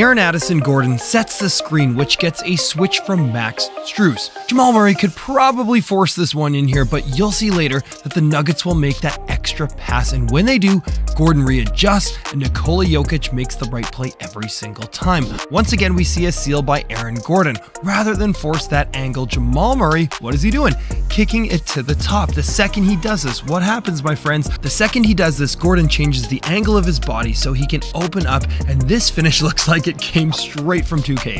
Aaron Addison Gordon sets the screen, which gets a switch from Max Strus. Jamal Murray could probably force this one in here, but you'll see later that the Nuggets will make that extra pass, and when they do, Gordon readjusts and Nikola Jokic makes the right play every single time. Once again, we see a seal by Aaron Gordon. Rather than force that angle, Jamal Murray, what is he doing? Kicking it to the top. The second he does this, what happens, my friends? The second he does this, Gordon changes the angle of his body so he can open up, and this finish looks like it came straight from 2K.